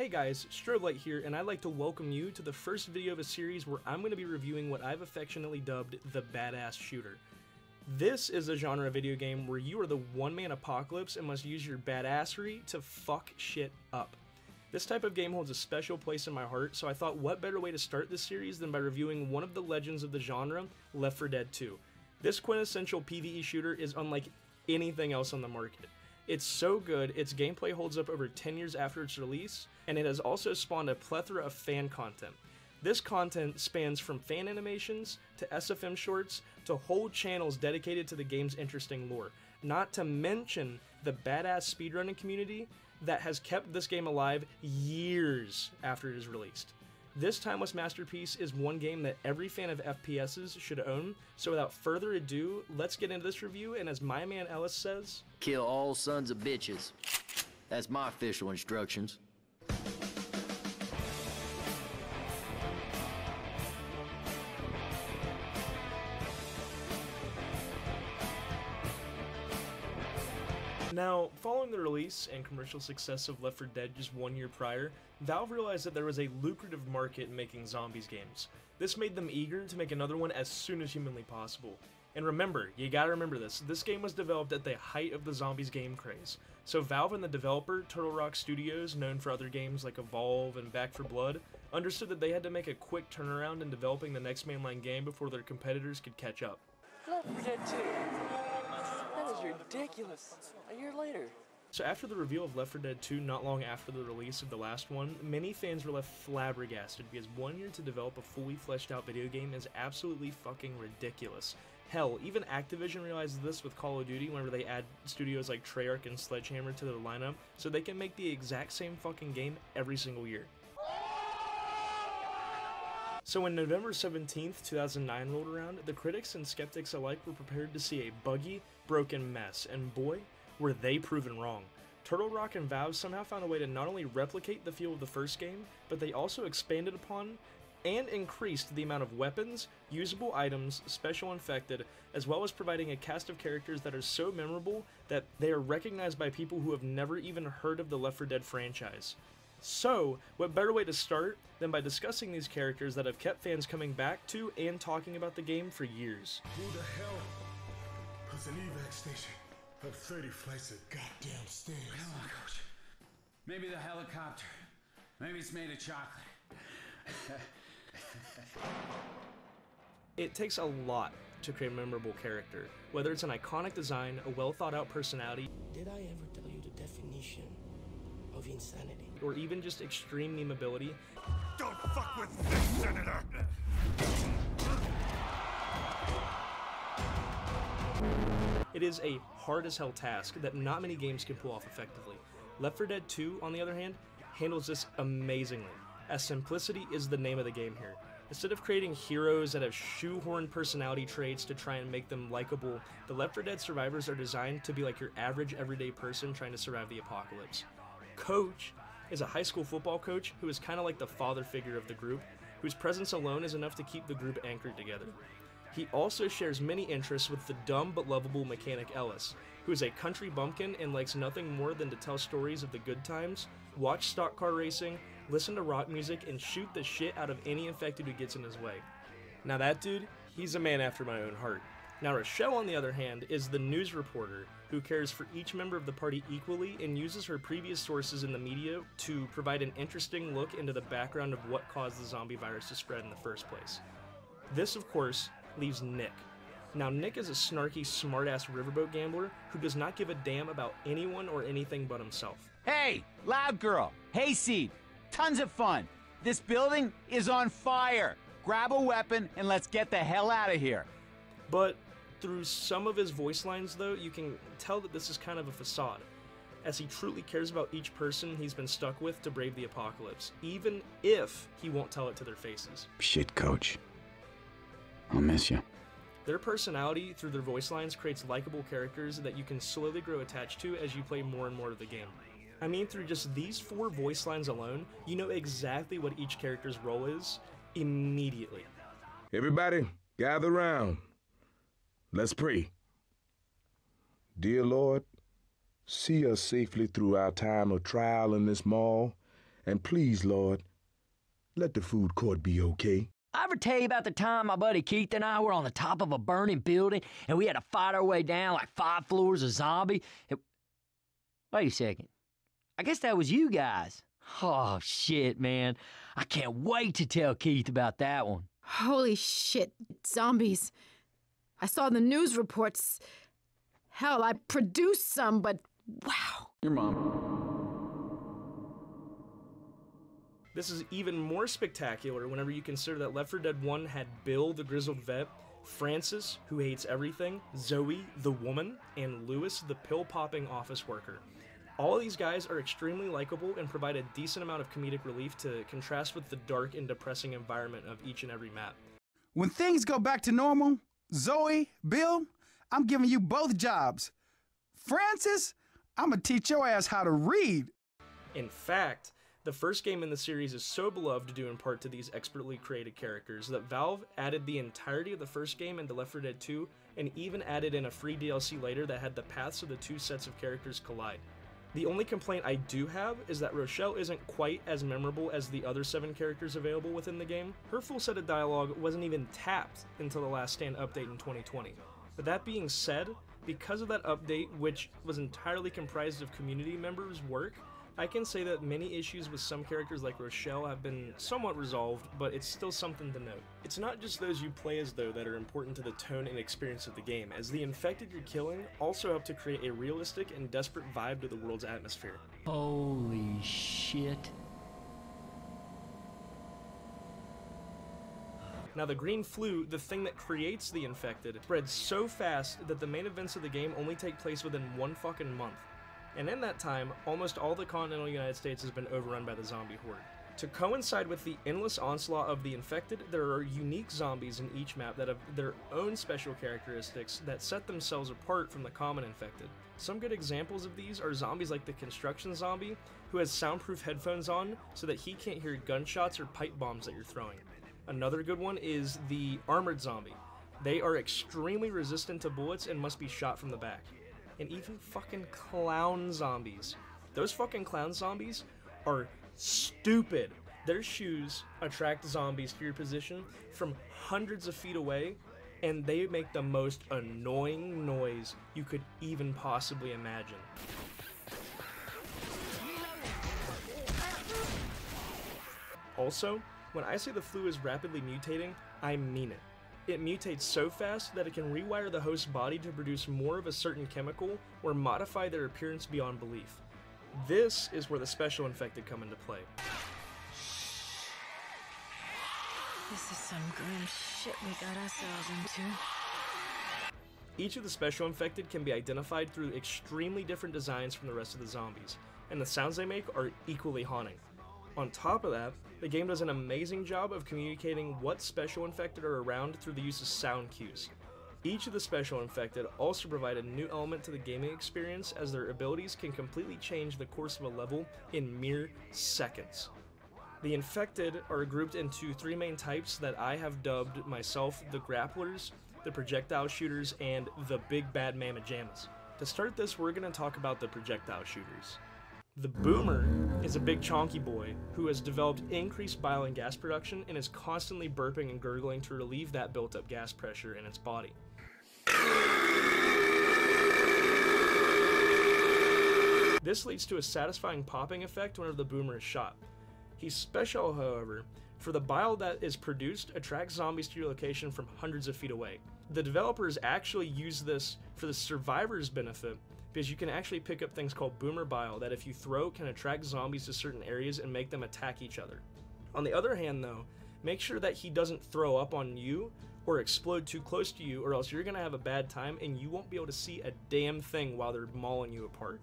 Hey guys, Strobelite here, and I'd like to welcome you to the first video of a series where I'm going to be reviewing what I've affectionately dubbed the Badass Shooter. This is a genre of video game where you are the one-man apocalypse and must use your badassery to fuck shit up. This type of game holds a special place in my heart, so I thought what better way to start this series than by reviewing one of the legends of the genre, Left 4 Dead 2. This quintessential PvE shooter is unlike anything else on the market. It's so good, its gameplay holds up over 10 years after its release, and it has also spawned a plethora of fan content. This content spans from fan animations to SFM shorts to whole channels dedicated to the game's interesting lore, not to mention the badass speedrunning community that has kept this game alive years after it is released. This timeless masterpiece is one game that every fan of FPSs should own, so without further ado, let's get into this review, and as my man Ellis says, Kill all sons of bitches. That's my official instructions. Now, following the release and commercial success of Left 4 Dead just one year prior, Valve realized that there was a lucrative market in making zombies games. This made them eager to make another one as soon as humanly possible. And remember, you gotta remember this, this game was developed at the height of the zombies game craze. So Valve and the developer, Turtle Rock Studios, known for other games like Evolve and Back 4 Blood, understood that they had to make a quick turnaround in developing the next mainline game before their competitors could catch up. Left 4 Dead 2 ridiculous. A year later. So after the reveal of Left 4 Dead 2 not long after the release of the last one, many fans were left flabbergasted because one year to develop a fully fleshed out video game is absolutely fucking ridiculous. Hell, even Activision realizes this with Call of Duty whenever they add studios like Treyarch and Sledgehammer to their lineup, so they can make the exact same fucking game every single year. So when November 17th, 2009 rolled around, the critics and skeptics alike were prepared to see a buggy, broken mess, and boy, were they proven wrong. Turtle Rock and Valve somehow found a way to not only replicate the feel of the first game, but they also expanded upon and increased the amount of weapons, usable items, special infected, as well as providing a cast of characters that are so memorable that they are recognized by people who have never even heard of the Left 4 Dead franchise. So, what better way to start than by discussing these characters that have kept fans coming back to and talking about the game for years? Who the hell puts an evac station up 30 flights of goddamn stairs? Come on, coach. Maybe the helicopter. Maybe it's made of chocolate. it takes a lot to create a memorable character, whether it's an iconic design, a well thought out personality. Did I ever tell you the definition of insanity? or even just extreme memeability. Don't fuck with this, Senator! It is a hard as hell task that not many games can pull off effectively. Left 4 Dead 2, on the other hand, handles this amazingly, as simplicity is the name of the game here. Instead of creating heroes that have shoehorned personality traits to try and make them likable, the Left 4 Dead survivors are designed to be like your average everyday person trying to survive the apocalypse. Coach is a high school football coach who is kind of like the father figure of the group, whose presence alone is enough to keep the group anchored together. He also shares many interests with the dumb but lovable mechanic Ellis, who is a country bumpkin and likes nothing more than to tell stories of the good times, watch stock car racing, listen to rock music, and shoot the shit out of any infected who gets in his way. Now that dude, he's a man after my own heart. Now Rochelle, on the other hand, is the news reporter who cares for each member of the party equally and uses her previous sources in the media to provide an interesting look into the background of what caused the zombie virus to spread in the first place. This, of course, leaves Nick. Now, Nick is a snarky, smartass riverboat gambler who does not give a damn about anyone or anything but himself. Hey, loud girl, hayseed, tons of fun. This building is on fire. Grab a weapon and let's get the hell out of here. But through some of his voice lines, though, you can tell that this is kind of a facade, as he truly cares about each person he's been stuck with to brave the apocalypse, even if he won't tell it to their faces. Shit, coach. I'll miss you. Their personality through their voice lines creates likable characters that you can slowly grow attached to as you play more and more of the game. I mean, through just these four voice lines alone, you know exactly what each character's role is immediately. Everybody, gather round. Let's pray. Dear Lord, see us safely through our time of trial in this mall And please, Lord, let the food court be okay. I ever tell you about the time my buddy Keith and I were on the top of a burning building and we had to fight our way down like five floors of zombie? It... Wait a second. I guess that was you guys. Oh, shit, man. I can't wait to tell Keith about that one. Holy shit, zombies. I saw the news reports. Hell, I produced some, but wow. Your mom. This is even more spectacular whenever you consider that Left 4 Dead 1 had Bill the Grizzled Vet, Francis, who hates everything, Zoe, the woman, and Lewis, the pill popping office worker. All of these guys are extremely likable and provide a decent amount of comedic relief to contrast with the dark and depressing environment of each and every map. When things go back to normal, Zoe, Bill, I'm giving you both jobs. Francis, I'm gonna teach your ass how to read. In fact, the first game in the series is so beloved due in part to these expertly created characters that Valve added the entirety of the first game into Left 4 Dead 2 and even added in a free DLC later that had the paths of the two sets of characters collide. The only complaint I do have is that Rochelle isn't quite as memorable as the other seven characters available within the game. Her full set of dialogue wasn't even tapped until the Last Stand update in 2020. But that being said, because of that update, which was entirely comprised of community members' work, I can say that many issues with some characters like Rochelle have been somewhat resolved, but it's still something to note. It's not just those you play as though that are important to the tone and experience of the game, as the infected you're killing also help to create a realistic and desperate vibe to the world's atmosphere. Holy shit. Now, the green flu, the thing that creates the infected, spreads so fast that the main events of the game only take place within one fucking month. And in that time, almost all the continental United States has been overrun by the zombie horde. To coincide with the endless onslaught of the infected, there are unique zombies in each map that have their own special characteristics that set themselves apart from the common infected. Some good examples of these are zombies like the construction zombie, who has soundproof headphones on so that he can't hear gunshots or pipe bombs that you're throwing. Another good one is the armored zombie. They are extremely resistant to bullets and must be shot from the back. And even fucking clown zombies. Those fucking clown zombies are stupid. Their shoes attract zombies to your position from hundreds of feet away, and they make the most annoying noise you could even possibly imagine. Also, when I say the flu is rapidly mutating, I mean it. It mutates so fast that it can rewire the host's body to produce more of a certain chemical or modify their appearance beyond belief. This is where the special infected come into play. This is some grim shit we got ourselves into. Each of the special infected can be identified through extremely different designs from the rest of the zombies, and the sounds they make are equally haunting. On top of that, the game does an amazing job of communicating what special infected are around through the use of sound cues. Each of the special infected also provide a new element to the gaming experience as their abilities can completely change the course of a level in mere seconds. The infected are grouped into three main types that I have dubbed myself the grapplers, the projectile shooters, and the big bad mamma jammas. To start this, we're going to talk about the projectile shooters. The Boomer is a big chonky boy who has developed increased bile and gas production and is constantly burping and gurgling to relieve that built up gas pressure in its body. This leads to a satisfying popping effect whenever the boomer is shot. He's special, however, for the bile that is produced attracts zombies to your location from hundreds of feet away. The developers actually use this for the survivor's benefit because you can actually pick up things called boomer bile that if you throw can attract zombies to certain areas and make them attack each other. On the other hand though, make sure that he doesn't throw up on you or explode too close to you or else you're gonna have a bad time and you won't be able to see a damn thing while they're mauling you apart.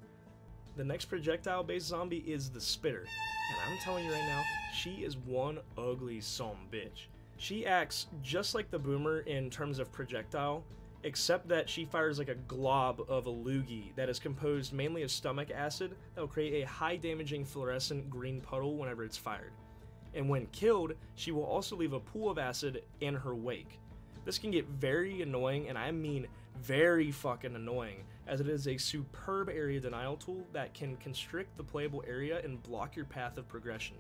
The next projectile based zombie is the Spitter, and I'm telling you right now, she is one ugly some bitch. She acts just like the Boomer in terms of projectile, except that she fires like a glob of a loogie that is composed mainly of stomach acid that will create a high damaging fluorescent green puddle whenever it's fired. And when killed, she will also leave a pool of acid in her wake. This can get very annoying, and I mean very fucking annoying, as it is a superb area denial tool that can constrict the playable area and block your path of progression.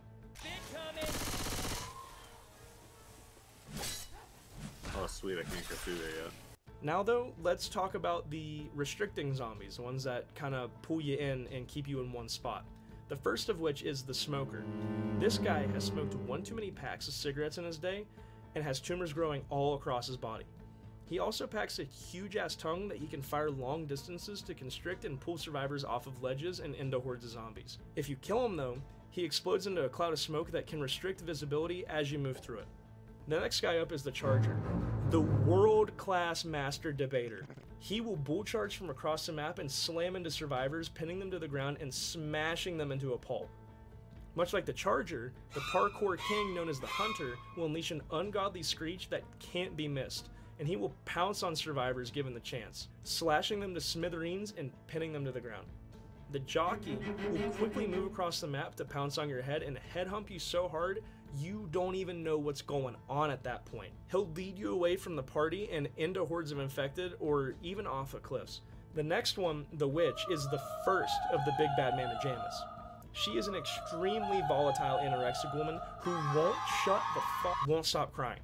Oh, sweet, I can't go through there yet. Now, though, let's talk about the restricting zombies, the ones that kind of pull you in and keep you in one spot. The first of which is the smoker. This guy has smoked one too many packs of cigarettes in his day and has tumors growing all across his body. He also packs a huge ass tongue that he can fire long distances to constrict and pull survivors off of ledges and into hordes of zombies. If you kill him though, he explodes into a cloud of smoke that can restrict visibility as you move through it. The next guy up is the Charger, the world class master debater. He will bull charge from across the map and slam into survivors, pinning them to the ground and smashing them into a pulp. Much like the Charger, the parkour king known as the Hunter will unleash an ungodly screech that can't be missed, and he will pounce on survivors given the chance, slashing them to smithereens and pinning them to the ground. The jockey will quickly move across the map to pounce on your head and head hump you so hard you don't even know what's going on at that point. He'll lead you away from the party and into hordes of infected or even off of cliffs. The next one, the witch, is the first of the big bad man pajamas. She is an extremely volatile anorexic woman who won't shut the fuck, won't stop crying.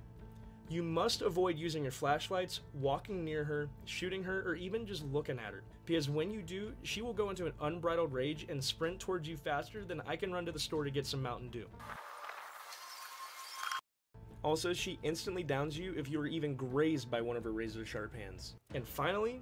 You must avoid using your flashlights, walking near her, shooting her, or even just looking at her. Because when you do, she will go into an unbridled rage and sprint towards you faster than I can run to the store to get some Mountain Dew. Also, she instantly downs you if you are even grazed by one of her razor sharp hands. And finally,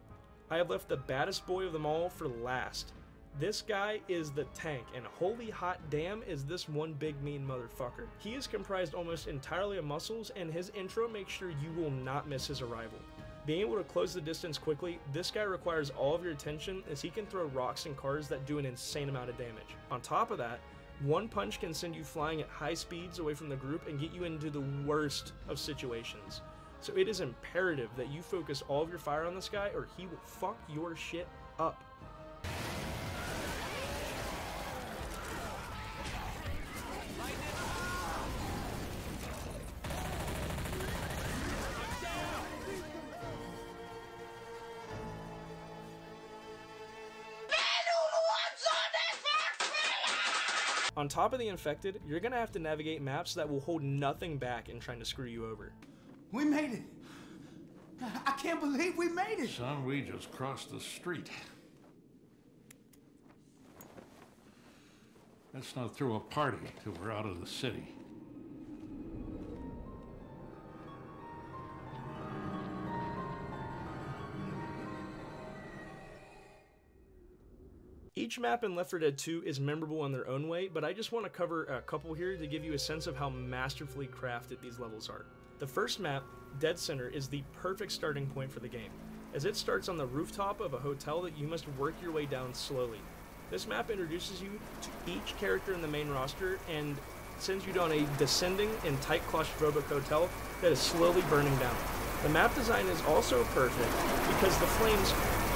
I have left the baddest boy of them all for last. This guy is the tank, and holy hot damn is this one big mean motherfucker. He is comprised almost entirely of muscles, and his intro makes sure you will not miss his arrival. Being able to close the distance quickly, this guy requires all of your attention as he can throw rocks and cars that do an insane amount of damage. On top of that, one punch can send you flying at high speeds away from the group and get you into the worst of situations. So it is imperative that you focus all of your fire on this guy or he will fuck your shit up. On top of the infected, you're gonna have to navigate maps that will hold nothing back in trying to screw you over. We made it. I can't believe we made it. Son, we just crossed the street. Let's not throw a party till we're out of the city. Each map in Left 4 Dead 2 is memorable in their own way, but I just want to cover a couple here to give you a sense of how masterfully crafted these levels are. The first map, Dead Center, is the perfect starting point for the game, as it starts on the rooftop of a hotel that you must work your way down slowly. This map introduces you to each character in the main roster and sends you down a descending and tight claustrophobic hotel that is slowly burning down. The map design is also perfect because the flames,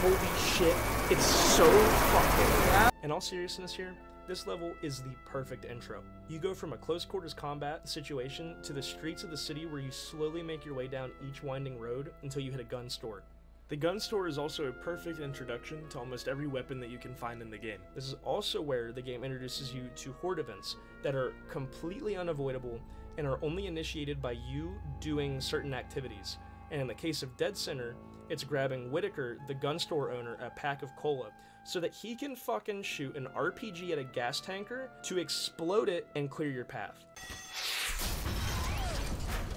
holy shit, it's so fucking. In all seriousness here, this level is the perfect intro. You go from a close quarters combat situation to the streets of the city where you slowly make your way down each winding road until you hit a gun store. The gun store is also a perfect introduction to almost every weapon that you can find in the game. This is also where the game introduces you to horde events that are completely unavoidable and are only initiated by you doing certain activities. And in the case of Dead Center, it's grabbing Whitaker, the gun store owner, a pack of cola so that he can fucking shoot an RPG at a gas tanker to explode it and clear your path.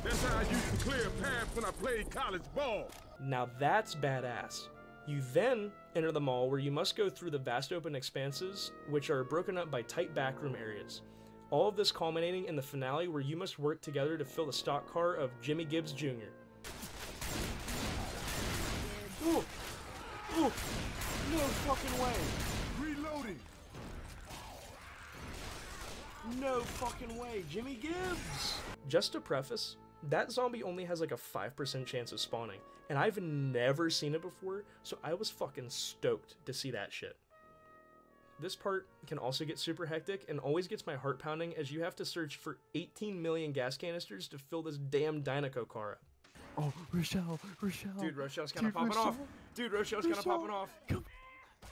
That's how I used to clear a path when I played college ball. Now that's badass. You then enter the mall where you must go through the vast open expanses, which are broken up by tight backroom areas. All of this culminating in the finale where you must work together to fill the stock car of Jimmy Gibbs Jr. Ooh. Ooh. No fucking way. Reloading. No fucking way. Jimmy Gibbs. Just to preface, that zombie only has like a 5% chance of spawning, and I've never seen it before, so I was fucking stoked to see that shit. This part can also get super hectic and always gets my heart pounding as you have to search for 18 million gas canisters to fill this damn Dynaco car up. Oh, Rochelle, Rochelle. Dude, Rochelle's kind of popping off. Dude, Rochelle's kind of Rochelle. popping off. Come,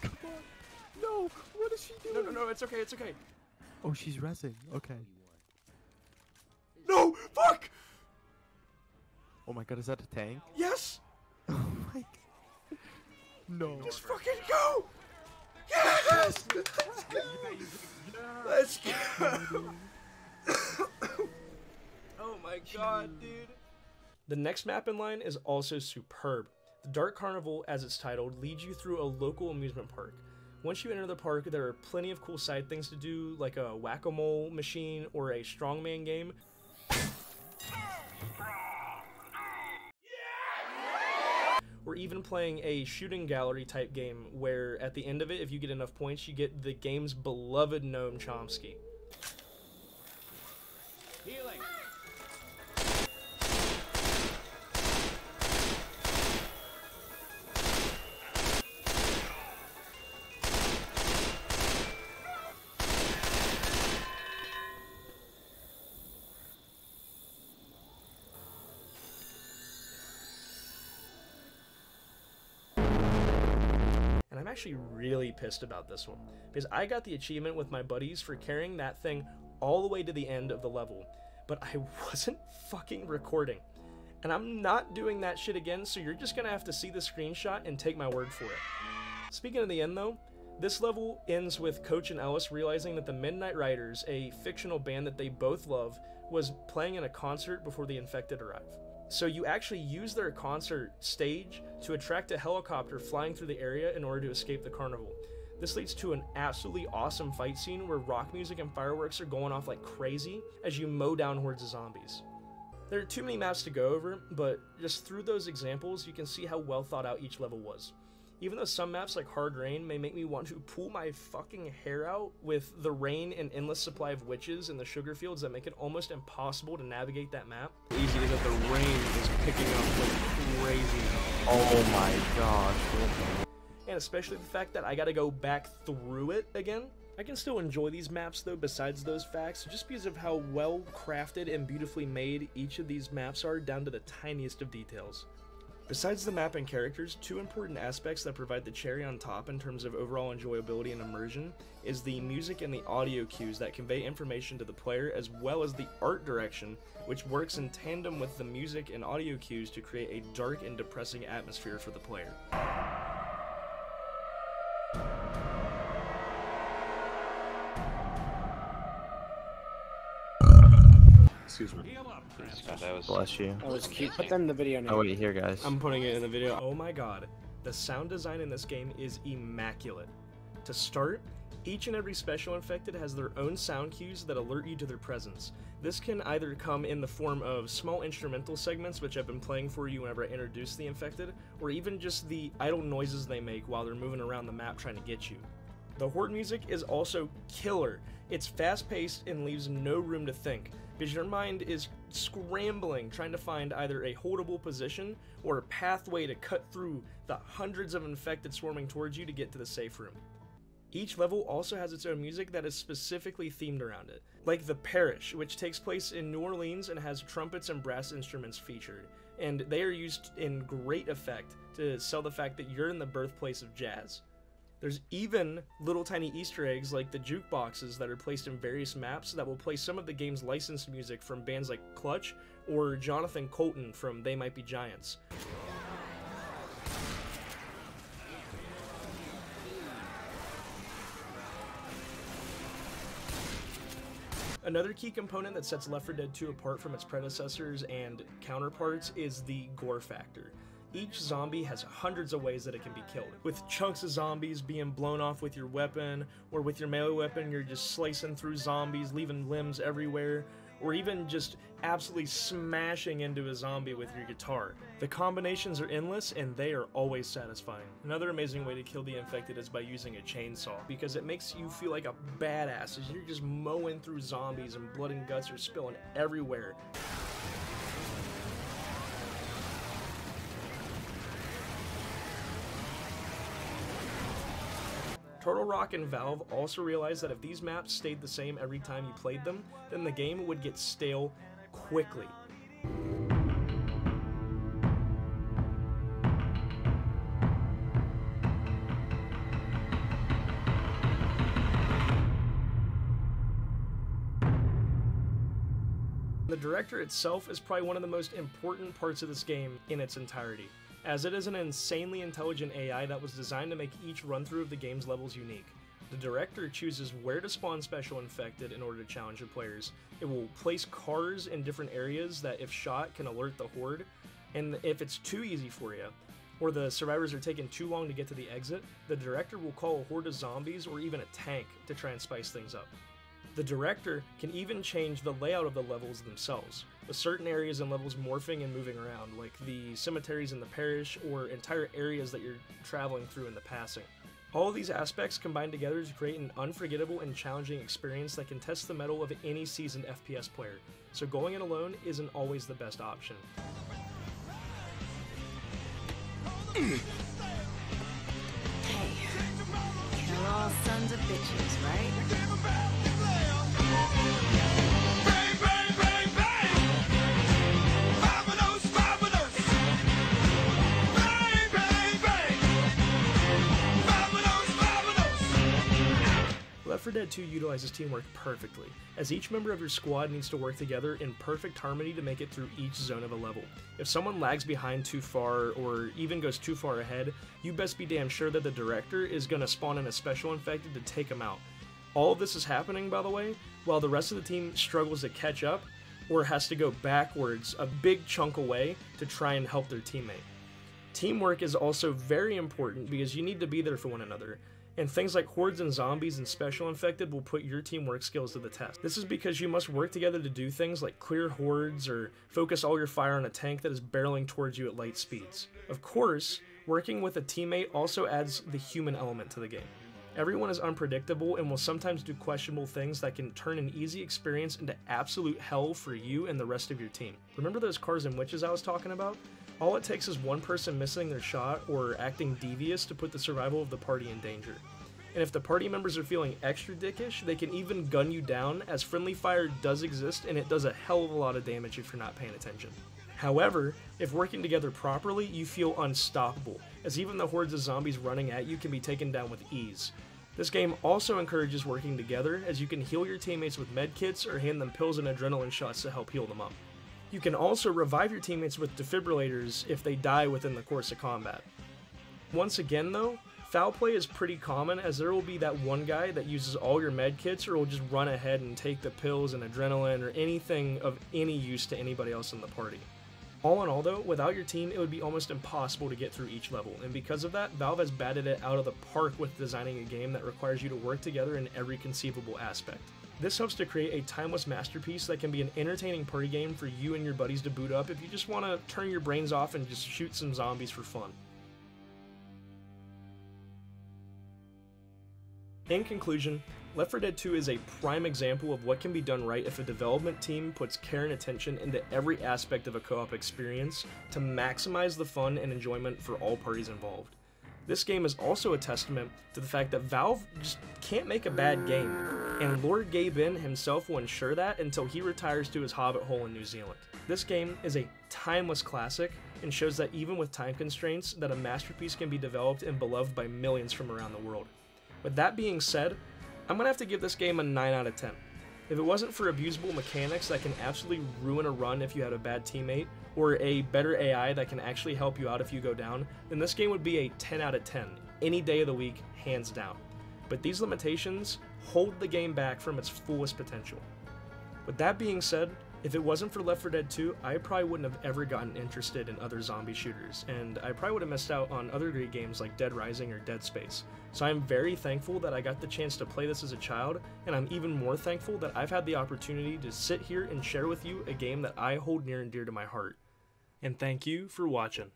come on. No, what is she doing? no, no, no, it's okay, it's okay. Oh, she's resting. Okay. No, fuck! Oh my god, is that a tank? Yes! Oh my god. No. Just fucking go! Yes! Let's go! Let's go! oh my god, dude. The next map in line is also superb. The Dark Carnival, as it's titled, leads you through a local amusement park. Once you enter the park, there are plenty of cool side things to do, like a whack-a-mole machine or a strongman game. Or even playing a shooting gallery type game where at the end of it, if you get enough points, you get the game's beloved Gnome Chompski. Actually really pissed about this one because I got the achievement with my buddies for carrying that thing all the way to the end of the level, but I wasn't fucking recording. And I'm not doing that shit again, so you're just gonna have to see the screenshot and take my word for it. Speaking of the end though, this level ends with Coach and Ellis realizing that the Midnight Riders, a fictional band that they both love, was playing in a concert before the infected arrive. So you actually use their concert stage to attract a helicopter flying through the area in order to escape the carnival. This leads to an absolutely awesome fight scene where rock music and fireworks are going off like crazy as you mow down hordes of zombies. There are too many maps to go over, but just through those examples, you can see how well thought out each level was. Even though some maps like Hard Rain may make me want to pull my fucking hair out with the rain and endless supply of witches and the sugar fields that make it almost impossible to navigate that map. Easy is that the rain is picking up like crazy. Oh my gosh. And especially the fact that I gotta go back through it again. I can still enjoy these maps though, besides those facts, just because of how well crafted and beautifully made each of these maps are down to the tiniest of details. Besides the map and characters, two important aspects that provide the cherry on top in terms of overall enjoyability and immersion is the music and the audio cues that convey information to the player, as well as the art direction, which works in tandem with the music and audio cues to create a dark and depressing atmosphere for the player. Excuse me. God, that was Bless you. Oh, it's cute. Put that in the video now. Oh wait, here guys. I'm putting it in the video. Oh my god. The sound design in this game is immaculate. To start, each and every special infected has their own sound cues that alert you to their presence. This can either come in the form of small instrumental segments, which I've been playing for you whenever I introduce the infected, or even just the idle noises they make while they're moving around the map trying to get you. The horde music is also killer. It's fast paced and leaves no room to think, because your mind is scrambling trying to find either a holdable position or a pathway to cut through the hundreds of infected swarming towards you to get to the safe room. Each level also has its own music that is specifically themed around it, like The Parish, which takes place in New Orleans and has trumpets and brass instruments featured, and they are used in great effect to sell the fact that you're in the birthplace of jazz. There's even little tiny Easter eggs like the jukeboxes that are placed in various maps that will play some of the game's licensed music from bands like Clutch or Jonathan Coulton from They Might Be Giants. Another key component that sets Left 4 Dead 2 apart from its predecessors and counterparts is the gore factor. Each zombie has hundreds of ways that it can be killed, with chunks of zombies being blown off with your weapon, or with your melee weapon, you're just slicing through zombies, leaving limbs everywhere, or even just absolutely smashing into a zombie with your guitar. The combinations are endless and they are always satisfying. Another amazing way to kill the infected is by using a chainsaw, because it makes you feel like a badass as you're just mowing through zombies and blood and guts are spilling everywhere. Rock and Valve also realized that if these maps stayed the same every time you played them, then the game would get stale quickly. The director itself is probably one of the most important parts of this game in its entirety as it is an insanely intelligent AI that was designed to make each run through of the game's levels unique. The director chooses where to spawn special infected in order to challenge the players. It will place cars in different areas that, if shot, can alert the horde, and if it's too easy for you, or the survivors are taking too long to get to the exit, the director will call a horde of zombies or even a tank to try and spice things up. The director can even change the layout of the levels themselves, with certain areas and levels morphing and moving around, like the cemeteries in the parish or entire areas that you're traveling through in the passing. All these aspects combine together to create an unforgettable and challenging experience that can test the mettle of any seasoned FPS player, so going it alone isn't always the best option. Hey, you're all sons of bitches, right? Dead 2 utilizes teamwork perfectly, as each member of your squad needs to work together in perfect harmony to make it through each zone of a level. If someone lags behind too far or even goes too far ahead, you best be damn sure that the director is going to spawn in a special infected to take them out. All of this is happening, by the way, while the rest of the team struggles to catch up or has to go backwards a big chunk away to try and help their teammate. Teamwork is also very important because you need to be there for one another, and things like hordes and zombies and special infected will put your teamwork skills to the test. This is because you must work together to do things like clear hordes or focus all your fire on a tank that is barreling towards you at light speeds. Of course, working with a teammate also adds the human element to the game. Everyone is unpredictable and will sometimes do questionable things that can turn an easy experience into absolute hell for you and the rest of your team. Remember those cars and witches I was talking about? All it takes is one person missing their shot or acting devious to put the survival of the party in danger. And if the party members are feeling extra dickish, they can even gun you down, as friendly fire does exist and it does a hell of a lot of damage if you're not paying attention. However, if working together properly, you feel unstoppable, as even the hordes of zombies running at you can be taken down with ease. This game also encourages working together, as you can heal your teammates with medkits or hand them pills and adrenaline shots to help heal them up. You can also revive your teammates with defibrillators if they die within the course of combat. Once again though, foul play is pretty common as there will be that one guy that uses all your medkits or will just run ahead and take the pills and adrenaline or anything of any use to anybody else in the party. All in all though, without your team it would be almost impossible to get through each level, and because of that, Valve has batted it out of the park with designing a game that requires you to work together in every conceivable aspect. This helps to create a timeless masterpiece that can be an entertaining party game for you and your buddies to boot up if you just want to turn your brains off and just shoot some zombies for fun. In conclusion, Left 4 Dead 2 is a prime example of what can be done right if a development team puts care and attention into every aspect of a co-op experience to maximize the fun and enjoyment for all parties involved. This game is also a testament to the fact that Valve just can't make a bad game, and Lord Gaben himself will ensure that until he retires to his hobbit hole in New Zealand. This game is a timeless classic and shows that even with time constraints, that a masterpiece can be developed and beloved by millions from around the world. With that being said, I'm gonna have to give this game a 9 out of 10. If it wasn't for abusable mechanics that can absolutely ruin a run if you had a bad teammate, or a better AI that can actually help you out if you go down, then this game would be a 10 out of 10, any day of the week, hands down. But these limitations hold the game back from its fullest potential. With that being said, if it wasn't for Left 4 Dead 2, I probably wouldn't have ever gotten interested in other zombie shooters, and I probably would have missed out on other great games like Dead Rising or Dead Space. So I'm very thankful that I got the chance to play this as a child, and I'm even more thankful that I've had the opportunity to sit here and share with you a game that I hold near and dear to my heart. And thank you for watching.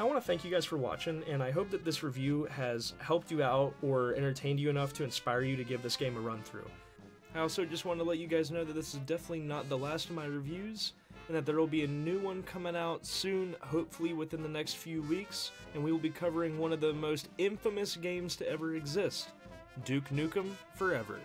I want to thank you guys for watching, and I hope that this review has helped you out or entertained you enough to inspire you to give this game a run through. I also just want to let you guys know that this is definitely not the last of my reviews, and that there will be a new one coming out soon, hopefully within the next few weeks, and we will be covering one of the most infamous games to ever exist Duke Nukem forever.